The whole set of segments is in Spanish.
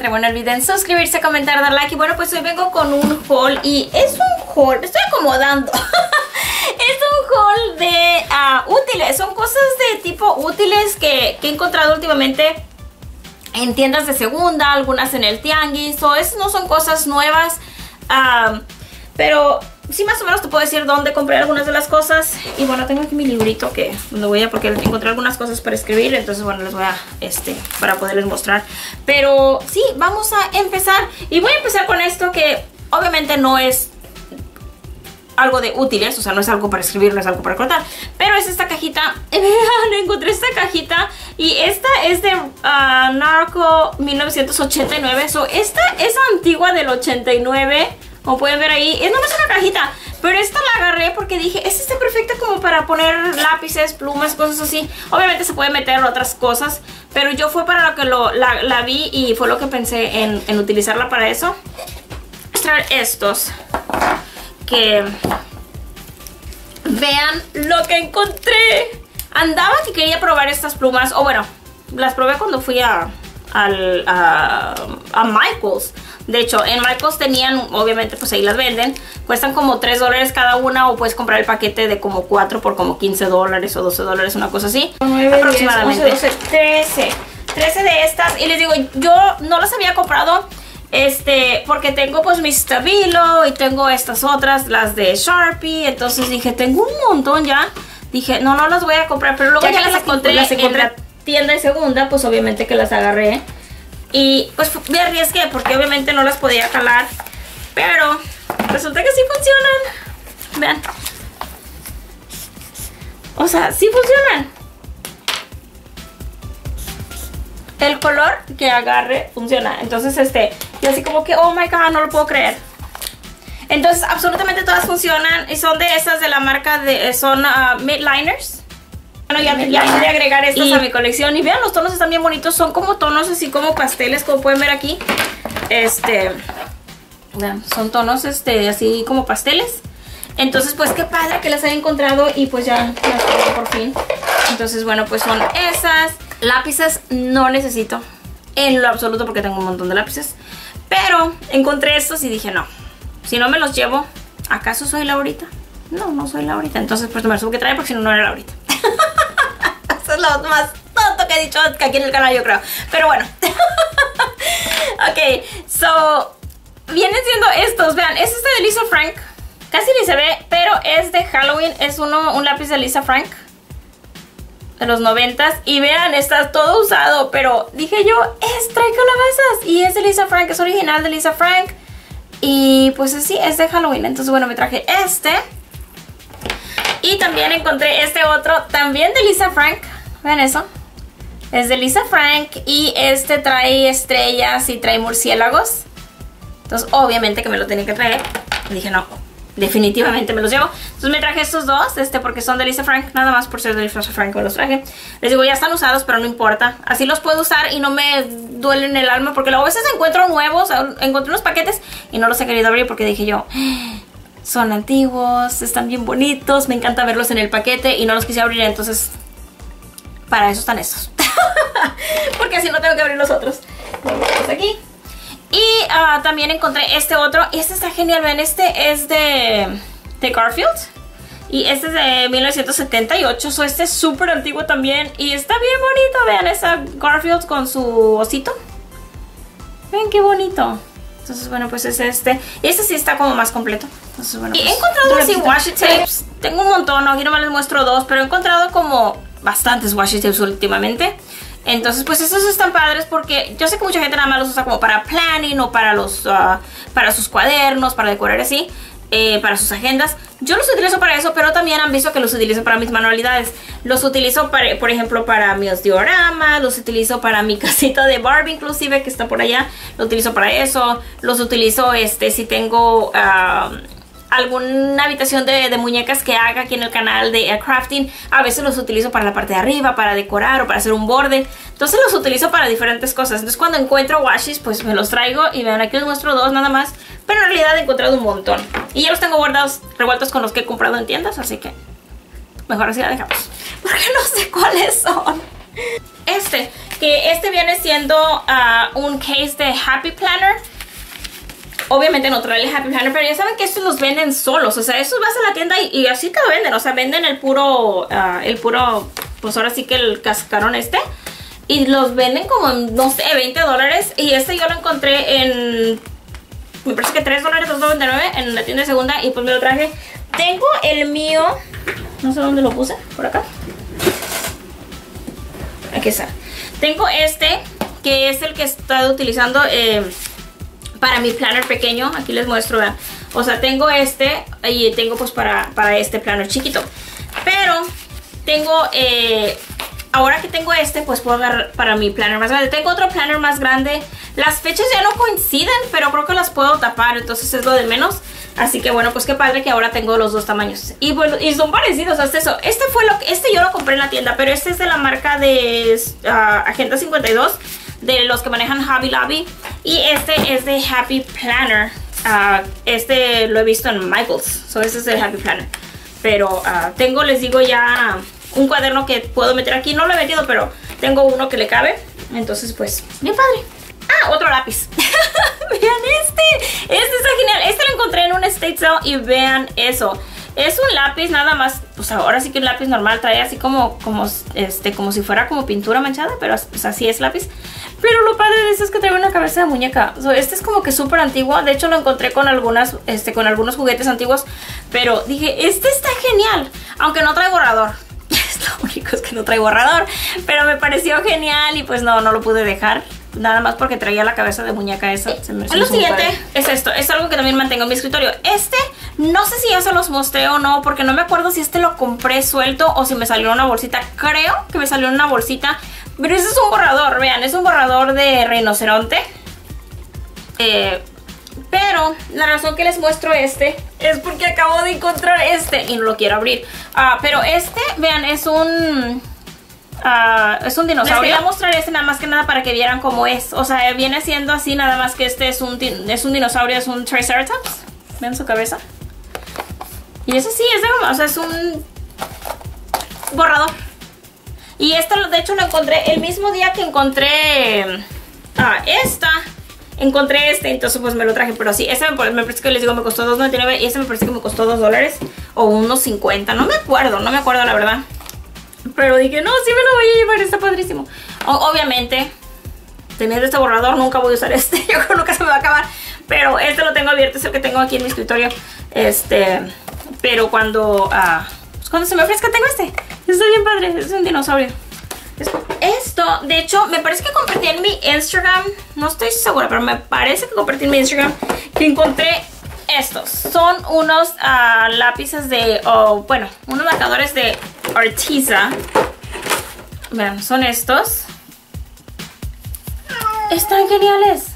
Patreon. No olviden suscribirse, comentar, dar like. Y bueno, pues hoy vengo con un haul y es un haul, me estoy acomodando. es un haul de ah, útiles, son cosas de tipo útiles que, he encontrado últimamente en tiendas de segunda, algunas en el tianguis. O no son cosas nuevas, ah, pero sí más o menos te puedo decir dónde compré algunas de las cosas. Y bueno, tengo aquí mi librito que donde voy a, porque encontré algunas cosas para escribir. Entonces bueno, les voy a, este, para poderles mostrar. Pero sí, vamos a empezar. Y voy a empezar con esto que obviamente no es algo de útiles, o sea, no es algo para escribir, no es algo para cortar. Pero es esta cajita, vean, encontré esta cajita y esta es de uh, Narco 1989. So, esta es antigua del 89 como pueden ver ahí, es nomás una cajita. Pero esta la agarré porque dije, esta está perfecta como para poner lápices, plumas, cosas así. Obviamente se puede meter otras cosas, pero yo fue para lo que la, vi y fue lo que pensé en, utilizarla para eso. Mostrar estos. Que vean lo que encontré. Andaba que quería probar estas plumas, o bueno, las probé cuando fui a, a Michael's. De hecho, en Michaels tenían, obviamente pues ahí las venden, cuestan como 3 dólares cada una o puedes comprar el paquete de como 4 por como 15 dólares o 12 dólares, una cosa así. 9, aproximadamente. 10, 11, 12, 13. 13 de estas y les digo, yo no las había comprado este, porque tengo pues mi Stabilo y tengo estas otras, las de Sharpie, entonces dije, tengo un montón ya. Dije, no, no las voy a comprar, pero luego ya, las, encontré, las encontré en la tienda de segunda, pues obviamente que las agarré. Y pues me arriesgué porque obviamente no las podía calar. Pero resulta que sí funcionan. Vean. O sea, sí funcionan. El color que agarre funciona. Entonces, este, y así como que, oh my god, no lo puedo creer. Entonces, absolutamente todas funcionan y son de esas de la marca de, son uh, Midliners. Bueno, ya, ya voy a agregar estas a mi colección. Y vean, los tonos están bien bonitos. Son como tonos así como pasteles, como pueden ver aquí. Este... Vean, son tonos este, así como pasteles. Entonces, pues qué padre que las haya encontrado y pues ya las tengo por fin. Entonces, bueno, pues son esas. Lápices no necesito en lo absoluto porque tengo un montón de lápices. Pero encontré estos y dije, no, si no me los llevo, ¿acaso soy Laurita? No, no soy Laurita. Entonces, pues me los tuve que traer porque si no, no era Laurita. Lo más tonto que he dicho aquí en el canal, yo creo. Pero bueno. ok, so, vienen siendo estos. Vean, es este de Lisa Frank. Casi ni se ve, pero es de Halloween. Es uno, un lápiz de Lisa Frank. De los noventas. Y vean, está todo usado. Pero dije yo, es trae calabazas. Y es de Lisa Frank, es original de Lisa Frank. Y pues sí, es de Halloween. Entonces, bueno, me traje este. Y también encontré este otro, también de Lisa Frank. Vean eso. Es de Lisa Frank y este trae estrellas y trae murciélagos. Entonces obviamente que me lo tenía que traer. Dije no, definitivamente me los llevo. Entonces me traje estos dos, este porque son de Lisa Frank, nada más por ser de Lisa Frank me los traje. Les digo, ya están usados, pero no importa. Así los puedo usar y no me duelen el alma porque luego a veces encuentro nuevos, encontré unos paquetes y no los he querido abrir porque dije yo, son antiguos, están bien bonitos, me encanta verlos en el paquete y no los quise abrir, entonces para eso están estos. Porque así no tengo que abrir los otros. aquí. Y ah, también encontré este otro, y este está genial, ven, este es de, de Garfield. Y este es de 1978, so este es súper antiguo también y está bien bonito, vean esa Garfield con su osito. Ven qué bonito. Entonces, bueno, pues es este. Y este sí está como más completo. Entonces, bueno, y he pues, encontrado así washi tapes. Tengo un montón, aquí nomás les muestro dos, pero he encontrado como bastantes washi tapes últimamente. Entonces, pues estos están padres porque yo sé que mucha gente nada más los usa como para planning o para los ah, para sus cuadernos, para decorar así. Eh, para sus agendas. Yo los utilizo para eso, pero también han visto que los utilizo para mis manualidades. Los utilizo, para, por ejemplo, para mis dioramas, los utilizo para mi casita de Barbie inclusive, que está por allá. Los utilizo para eso. Los utilizo, este, si tengo... Uh, alguna habitación de, muñecas que haga aquí en el canal de crafting. A veces los utilizo para la parte de arriba, para decorar o para hacer un borde. Entonces los utilizo para diferentes cosas. Entonces cuando encuentro washis, pues me los traigo y vean, aquí les muestro dos nada más. Pero en realidad he encontrado un montón. Y ya los tengo guardados, revueltos con los que he comprado en tiendas, así que mejor así la dejamos. Porque no sé cuáles son. Este, que este viene siendo ah, un case de Happy Planner. Obviamente no trae el Happy Planner, pero ya saben que estos los venden solos. O sea, estos vas a la tienda y, así te lo venden. O sea, venden el puro, ah, el puro, pues ahora sí que el cascarón este. Y los venden como, no sé, 20 dólares. Y este yo lo encontré en, me parece que 3 dólares, 2.99 en la tienda de segunda. Y pues me lo traje. Tengo el mío, no sé dónde lo puse, por acá. Aquí está. Tengo este, que es el que he estado utilizando... Eh, para mi planner pequeño. Aquí les muestro, O sea, tengo este y tengo pues para, para este planner chiquito. Pero tengo, eh, ahora que tengo este, pues puedo agarrar para mi planner más grande. Tengo otro planner más grande. Las fechas ya no coinciden, pero creo que las puedo tapar, entonces es lo de menos. Así que bueno, pues qué padre que ahora tengo los dos tamaños. Y bueno, y son parecidos hasta eso. Este fue lo que, este yo lo compré en la tienda, pero este es de la marca de uh, Agenda 52 de los que manejan Hobby Lobby. Y este es de Happy Planner. Ah, este lo he visto en Michaels. So este es el Happy Planner. Pero ah, tengo, les digo, ya un cuaderno que puedo meter aquí. No lo he metido, pero tengo uno que le cabe. Entonces, pues, bien padre. Ah, otro lápiz. vean este. Este está genial. Este lo encontré en un estate sale y vean eso. Es un lápiz nada más, pues ahora sí que un lápiz normal, trae así como, como, este, como si fuera como pintura manchada, pero pues así es lápiz. Pero lo padre de eso es que trae una cabeza de muñeca. este es como que súper antiguo. De hecho lo encontré con algunas, este, con algunos juguetes antiguos. Pero dije, este está genial. Aunque no trae borrador. Lo único es que no trae borrador. Pero me pareció genial y pues no, no lo pude dejar. Nada más porque traía la cabeza de muñeca esa. lo siguiente es esto. Es algo que también mantengo en mi escritorio. Este, no sé si ya se los mostré o no. Porque no me acuerdo si este lo compré suelto o si me salió una bolsita. Creo que me salió una bolsita pero ese es un borrador, vean, es un borrador de rinoceronte. Eh, pero la razón que les muestro este es porque acabo de encontrar este y no lo quiero abrir. Ah, pero este, vean, es un... Ah, es un dinosaurio. Les quería mostrar este nada más que nada para que vieran cómo es. O sea, viene siendo así nada más que este es un, es un dinosaurio, es un Triceratops. Vean su cabeza. Y eso sí, es de o sea, es un borrador. Y esta, de hecho, lo encontré el mismo día que encontré ah, esta. Encontré este, entonces pues me lo traje. Pero sí, este me, parece que les digo me costó 2.99 y este me parece que me costó 2 dólares o unos 50. No me acuerdo, no me acuerdo la verdad. Pero dije, no, sí me lo voy a llevar, está padrísimo. obviamente, teniendo este borrador nunca voy a usar este. Yo creo que nunca se me va a acabar. Pero este lo tengo abierto, es el que tengo aquí en mi escritorio. Este, pero cuando... Ah, cuando se me ofrezca tengo este. Está bien padre, es un dinosaurio. Esto, de hecho, me parece que compartí en mi Instagram. No estoy segura, pero me parece que compartí en mi Instagram. Que encontré estos. Son unos ah, lápices de, oh, bueno, unos marcadores de Artisa. Vean, son estos. Están geniales.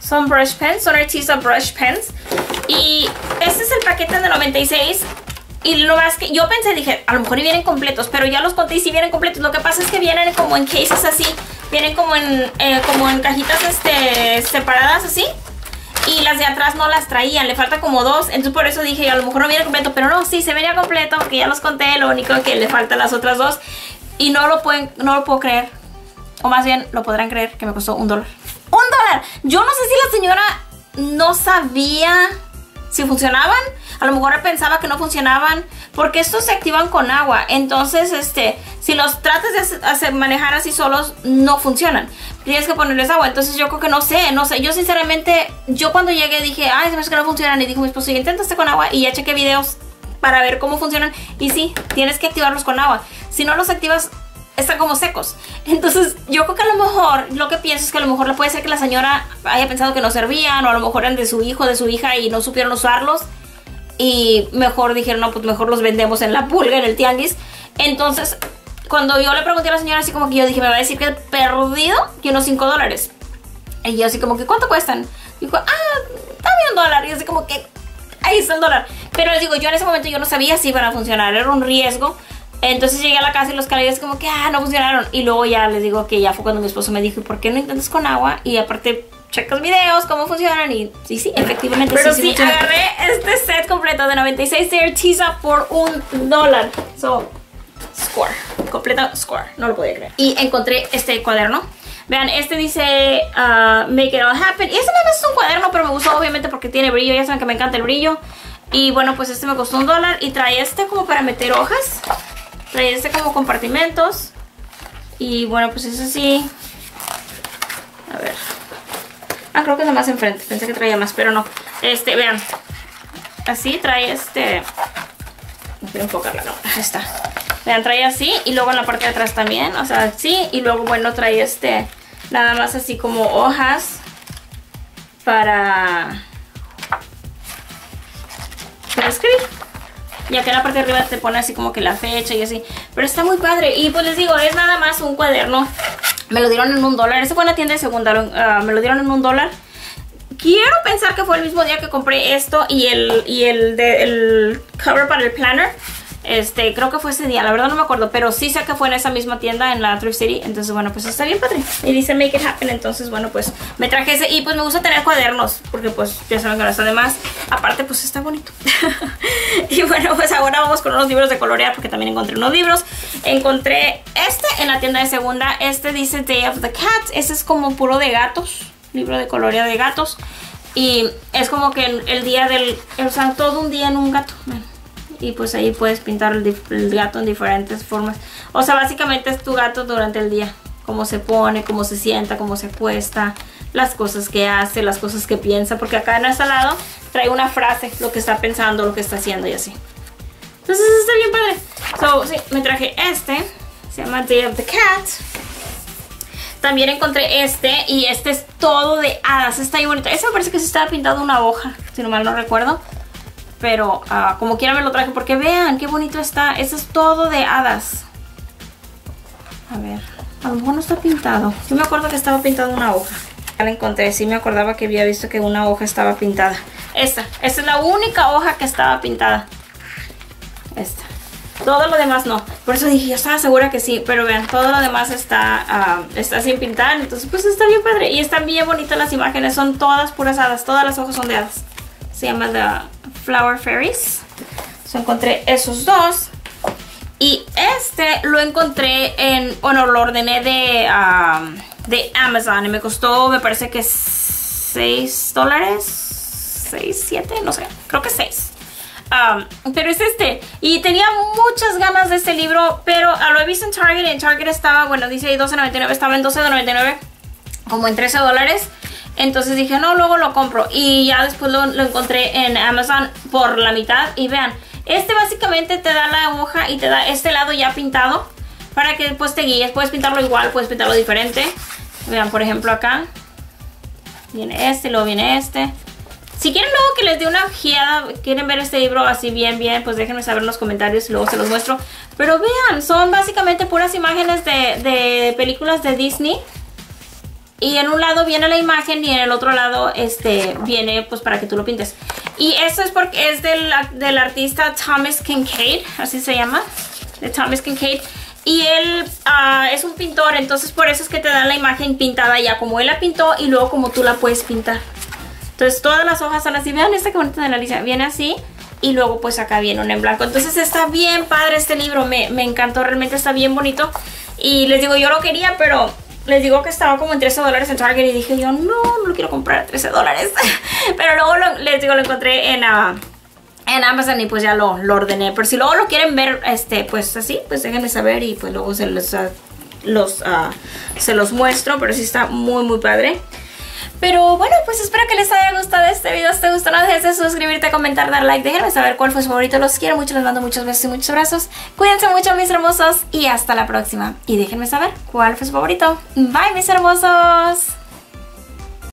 Son brush pens, son Artisa brush pens. Y este es el paquete de 96 y lo más que yo pensé, dije, a lo mejor vienen completos, pero ya los conté y sí vienen completos. Lo que pasa es que vienen como en cases así, vienen como en, eh, como en cajitas este, separadas así. Y las de atrás no las traían, le falta como dos. Entonces por eso dije, a lo mejor no viene completo. Pero no, sí, se venía completo porque ya los conté. Lo único que le faltan las otras dos. Y no lo, pueden, no lo puedo creer. O más bien, lo podrán creer que me costó un dólar. ¡Un dólar! Yo no sé si la señora no sabía si funcionaban a lo mejor pensaba que no funcionaban porque estos se activan con agua. Entonces, este, si los tratas de hacer, manejar así solos, no funcionan. Tienes que ponerles agua. Entonces, yo creo que no sé, no sé. Yo sinceramente, yo cuando llegué dije, ay, se me hace que no funcionan. Y dijo mi esposo, intentaste con agua y ya chequé videos para ver cómo funcionan. Y sí, tienes que activarlos con agua. Si no los activas, están como secos. Entonces, yo creo que a lo mejor, lo que pienso es que a lo mejor puede ser que la señora haya pensado que no servían, o a lo mejor eran de su hijo, de su hija y no supieron usarlos y mejor dijeron, no, pues mejor los vendemos en la pulga, en el tianguis. Entonces, cuando yo le pregunté a la señora, así como que yo dije, me va a decir que perdido que unos 5 dólares. Y yo así como que, ¿cuánto cuestan? Dijo, ah, dame un dólar. Y yo así como que, ahí está el dólar. Pero les digo, yo en ese momento yo no sabía si iban a funcionar, era un riesgo. Entonces llegué a la casa y los calles como que, ah, no funcionaron. Y luego ya les digo que ya fue cuando mi esposo me dijo, ¿por qué no intentas con agua? Y aparte checas videos, cómo funcionan y sí, sí, efectivamente Pero sí, sí, agarré este set completo de 96 de Artisa por un dólar. So, score, completo score, no lo podía creer. Y encontré este cuaderno. Vean, este dice uh, Make It All Happen. Y este no es un cuaderno, pero me gustó obviamente porque tiene brillo. Ya saben que me encanta el brillo. Y bueno, pues este me costó un dólar. Y trae este como para meter hojas. Trae este como compartimentos. Y bueno, pues es así. A ver. Ah, creo que es más enfrente. Pensé que traía más, pero no. Este, vean. Así trae este... No quiero enfocarla, no. Ahí está. Vean, trae así. Y luego en la parte de atrás también. O sea, así. Y luego, bueno, trae este... Nada más así como hojas. Para... Para Y acá en la parte de arriba te pone así como que la fecha y así. Pero está muy padre. Y pues les digo, es nada más un cuaderno. Me lo dieron en un dólar. Ese fue en la tienda de segunda. Uh, me lo dieron en un dólar. Quiero pensar que fue el mismo día que compré esto y el, y el, de, el cover para el planner. Este, creo que fue ese día, la verdad no me acuerdo, pero sí sé que fue en esa misma tienda en la Thrift City, entonces bueno, pues está bien padre. Y dice Make It Happen, entonces bueno, pues me traje ese y pues me gusta tener cuadernos, porque pues ya saben que no está. Aparte pues está bonito. ahora vamos con unos libros de colorear, porque también encontré unos libros. Encontré este en la tienda de segunda, este dice Day of the Cats, este es como puro de gatos, libro de colorear de gatos. Y es como que el, día del, o sea, todo un día en un gato y pues ahí puedes pintar el, gato en diferentes formas. O sea, básicamente es tu gato durante el día. Cómo se pone, cómo se sienta, cómo se acuesta, las cosas que hace, las cosas que piensa. Porque acá en este lado trae una frase, lo que está pensando, lo que está haciendo y así. Entonces está bien padre. So, sí, me traje este. Se llama Day of the Cat. También encontré este y este es todo de hadas. Está ahí bonito. Este me parece que se estaba pintado una hoja, si no mal no recuerdo. Pero uh, como quiera me lo traje porque vean qué bonito está. Eso es todo de hadas. A ver, a lo mejor no está pintado. Yo me acuerdo que estaba pintado una hoja. Ya la encontré, sí me acordaba que había visto que una hoja estaba pintada. Esta, esta es la única hoja que estaba pintada. Esta. Todo lo demás no. Por eso dije, yo estaba segura que sí. Pero vean, todo lo demás está, uh, está sin pintar. Entonces, pues está bien padre. Y están bien bonitas las imágenes. Son todas puras hadas. Todas las hojas son de hadas. Se llama The Flower Fairies. So, encontré esos dos. Y este lo encontré en, bueno, lo ordené de, um, de Amazon y me costó, me parece que 6 dólares, 6, 7, no sé, creo que 6. Pero es este. Y tenía muchas ganas de este libro, pero lo he visto en Target. En Target estaba, bueno, dice ahí 12.99, estaba en 12.99, como en 13 dólares. Entonces dije, no, luego lo compro. Y ya después lo, encontré en Amazon por la mitad. Y vean, este básicamente te da la hoja y te da este lado ya pintado. Para que después te guíes. Puedes pintarlo igual, puedes pintarlo diferente. Vean, por ejemplo acá. Viene este, luego viene este. Si quieren luego que les dé una ojeada, quieren ver este libro así bien, bien, pues déjenme saber en los comentarios y luego se los muestro. Pero vean, son básicamente puras imágenes de, películas de Disney. Y en un lado viene la imagen y en el otro lado este, viene pues para que tú lo pintes. Y esto es porque es del, del artista Thomas Kincaid, así se llama, de Thomas Kincaid. Y él uh, es un pintor, entonces por eso es que te dan la imagen pintada ya como él la pintó y luego como tú la puedes pintar. Entonces todas las hojas son así. Vean esta que bonita de la Alicia. Viene así y luego pues acá viene un en blanco. Entonces está bien padre este libro. Me, me encantó, realmente está bien bonito. Y les digo, yo lo quería, pero les digo que estaba como en 13 dólares en Target y dije yo, no, no lo quiero comprar a 13 dólares. Pero luego les digo, lo encontré en, uh, en Amazon y pues ya lo, lo, ordené. Pero si luego lo quieren ver, este, pues así, pues déjenme saber y pues luego se los, uh, los, uh, se los muestro. Pero sí está muy, muy padre. Pero bueno, pues espero que les haya gustado este video. Si te gustó, no dejes de suscribirte, comentar, dar like. Déjenme saber cuál fue su favorito. Los quiero mucho, les mando muchos besos y muchos abrazos. Cuídense mucho, mis hermosos. Y hasta la próxima. Y déjenme saber cuál fue su favorito. Bye, mis hermosos.